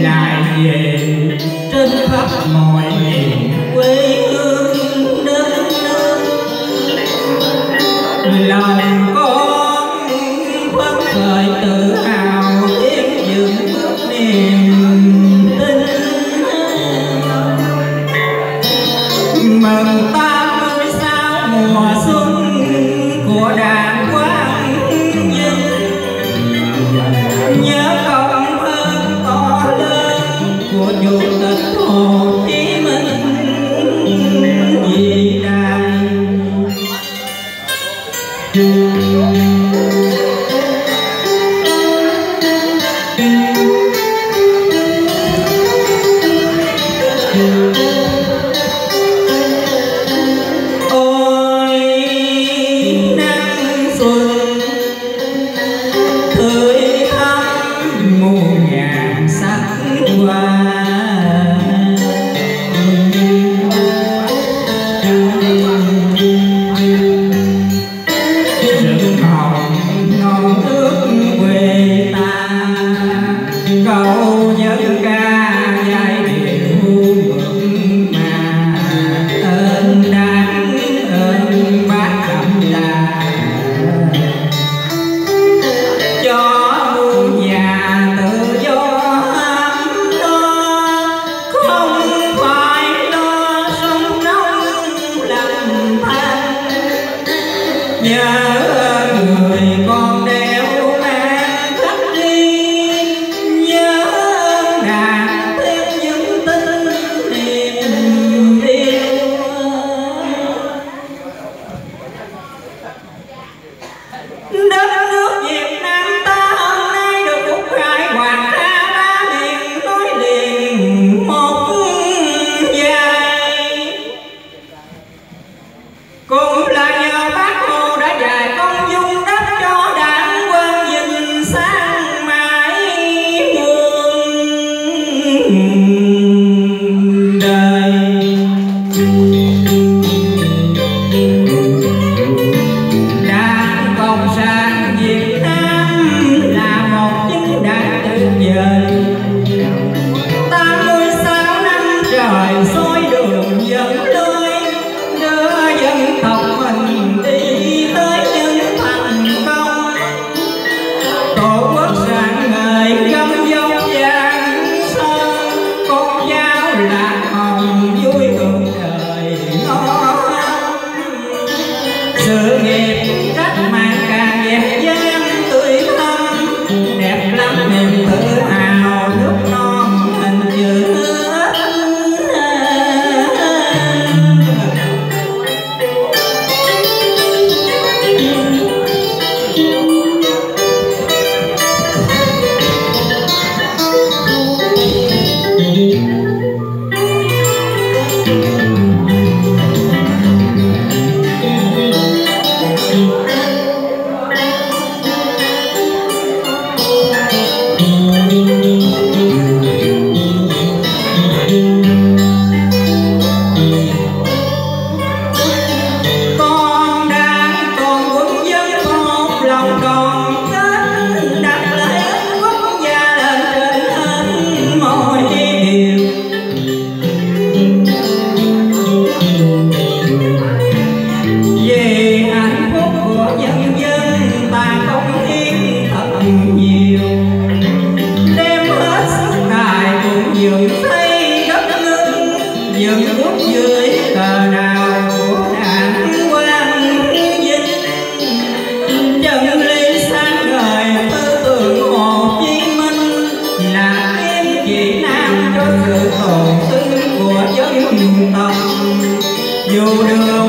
lại về trên khắp mọi miền quê hương đất nước. Lòng con những lúc dưới tờ nào của đảng quan vinh chân lý sáng ngời, tư tưởng hồ chí minh. Là em chỉ nam cho sự tồn tư của dân tộc. Dù đường